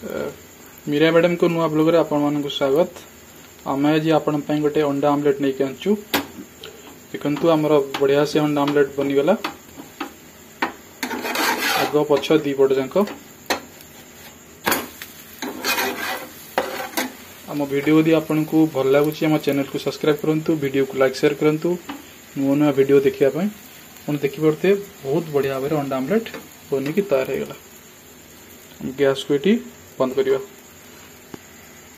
Meera madam को नुआ ब्लग्रे आपंक स्वागत। आम आज आप गोटे अंडा आमलेट नहीं आँचु देखु आम बढ़िया से अंडा आमलेट बनीगला आग पछ दीपट जाक। आम भिड यदि आपको भल लगुच चेल को सब्सक्राइब करूँ भिड को लाइक सेयार करूँ नुआ नुआ भिड देखापी आप देखिपे बहुत बढ़िया भाव अंडा आमलेट बनिकी तैयार हो गला। गैस को ये বন্ধ করা